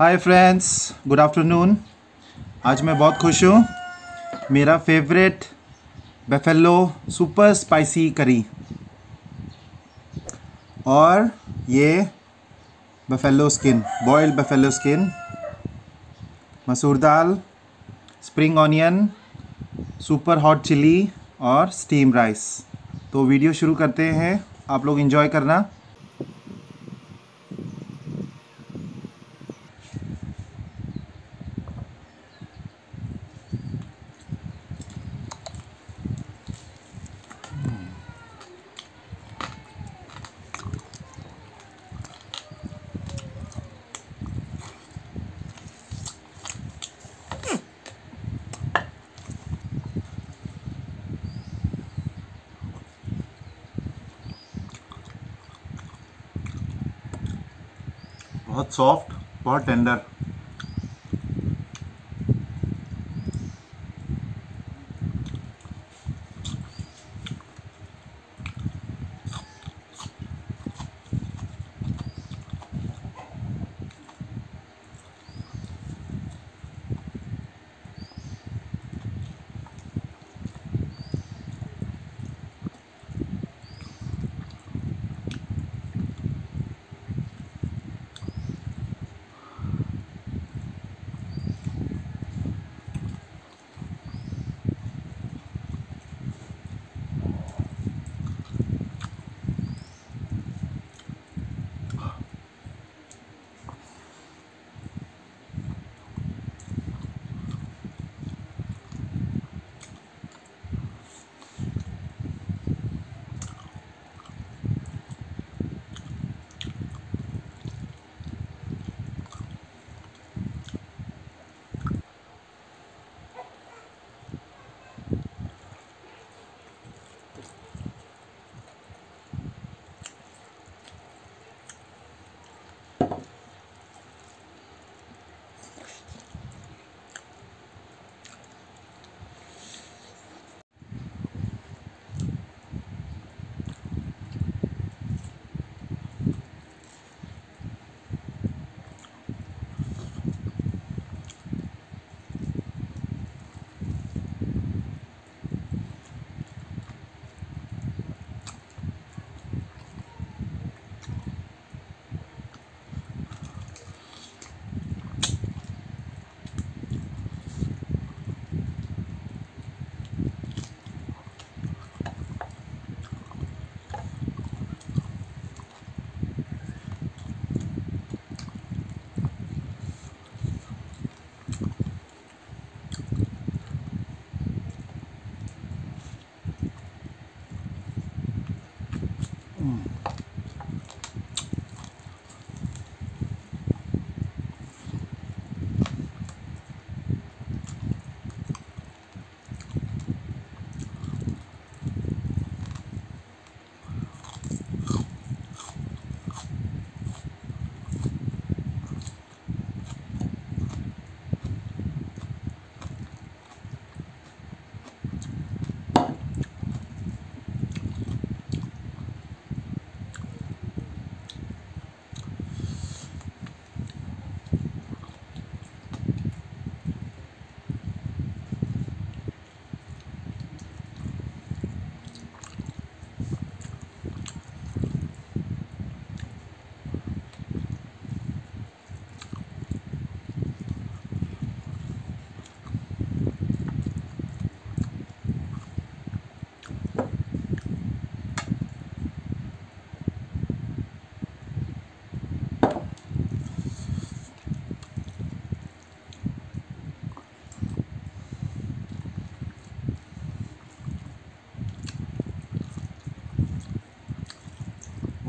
Hi friends good afternoon आज मैं बहुत खुश हूँ। मेरा favourite buffalo super spicy curry और ये buffalo skin boiled buffalo skin मसूर दाल spring onion super hot chilli और स्टीम राइस तो वीडियो शुरू करते हैं। आप लोग इन्जॉय करना। बहुत सॉफ्ट बहुत टेंडर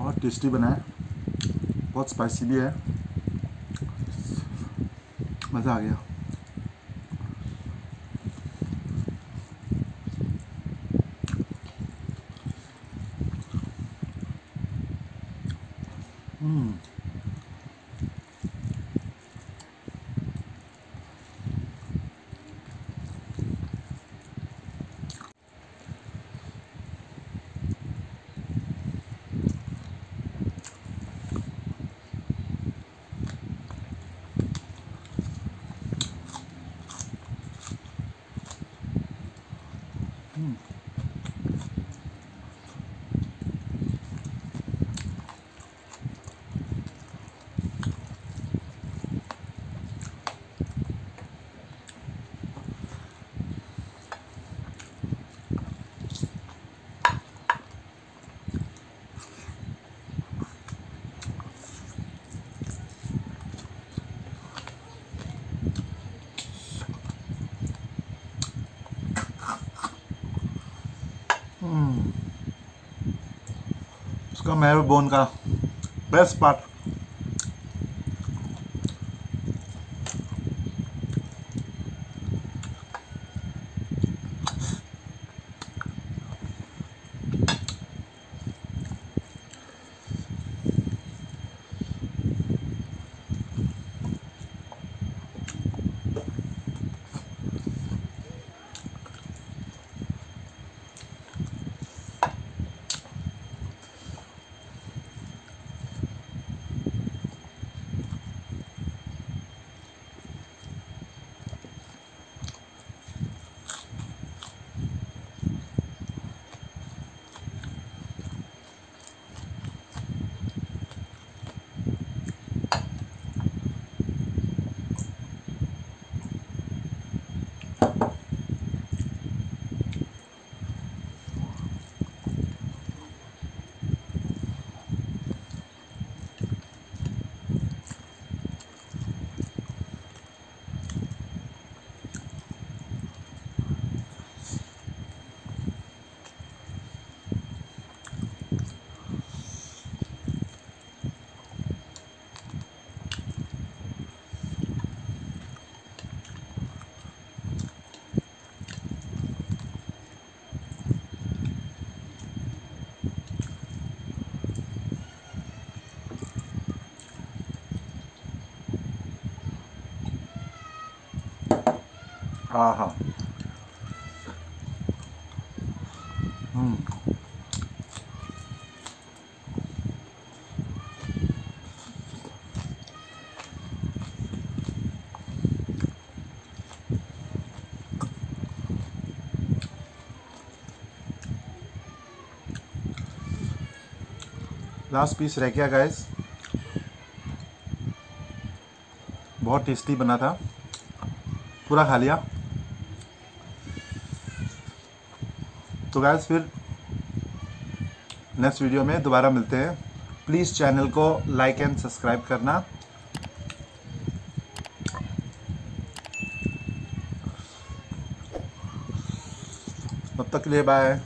बहुत टेस्टी बना है। बहुत स्पाइसी भी है। मज़ा आ गया। Mmm. उसका मैरो बोन का बेस्ट पार्ट हाँ हाँ। लास्ट पीस रह गया गाइस बहुत टेस्टी बना था। पूरा खा लिया। तो गैस फिर नेक्स्ट वीडियो में दोबारा मिलते हैं। प्लीज़ चैनल को लाइक एंड सब्सक्राइब करना। तब तक के लिए बाय